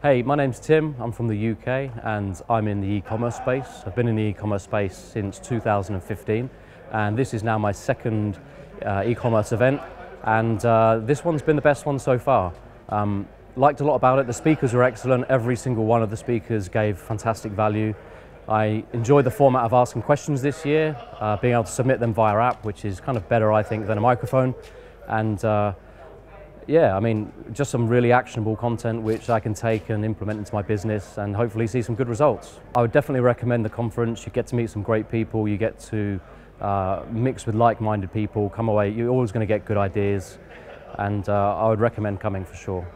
Hey, my name's Tim. I'm from the UK and I'm in the e-commerce space. I've been in the e-commerce space since 2015 and this is now my second uh, e-commerce event and uh, this one's been the best one so far. Um, liked a lot about it. The speakers were excellent. Every single one of the speakers gave fantastic value. I enjoyed the format of asking questions this year, uh, being able to submit them via app, which is kind of better, I think, than a microphone. And uh, yeah, I mean, just some really actionable content which I can take and implement into my business and hopefully see some good results. I would definitely recommend the conference. You get to meet some great people, you get to uh, mix with like-minded people, come away, you're always going to get good ideas and uh, I would recommend coming for sure.